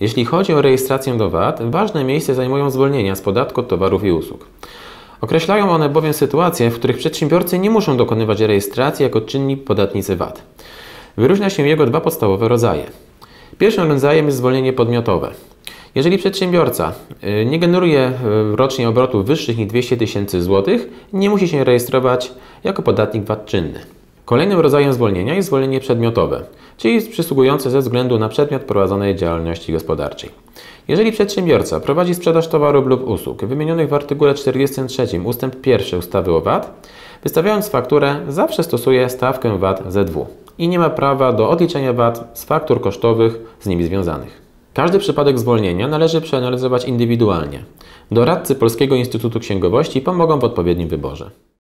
Jeśli chodzi o rejestrację do VAT, ważne miejsce zajmują zwolnienia z podatku od towarów i usług. Określają one bowiem sytuacje, w których przedsiębiorcy nie muszą dokonywać rejestracji jako czynni podatnicy VAT. Wyróżnia się jego dwa podstawowe rodzaje. Pierwszym rodzajem jest zwolnienie podmiotowe. Jeżeli przedsiębiorca y, nie generuje y, rocznie obrotów wyższych niż 200 tysięcy złotych, nie musi się rejestrować jako podatnik VAT czynny. Kolejnym rodzajem zwolnienia jest zwolnienie przedmiotowe, czyli przysługujące ze względu na przedmiot prowadzonej działalności gospodarczej. Jeżeli przedsiębiorca prowadzi sprzedaż towarów lub usług wymienionych w artykule 43 ust. 1 ustawy o VAT, wystawiając fakturę zawsze stosuje stawkę VAT ZW i nie ma prawa do odliczenia VAT z faktur kosztowych z nimi związanych. Każdy przypadek zwolnienia należy przeanalizować indywidualnie. Doradcy Polskiego Instytutu Księgowości pomogą w odpowiednim wyborze.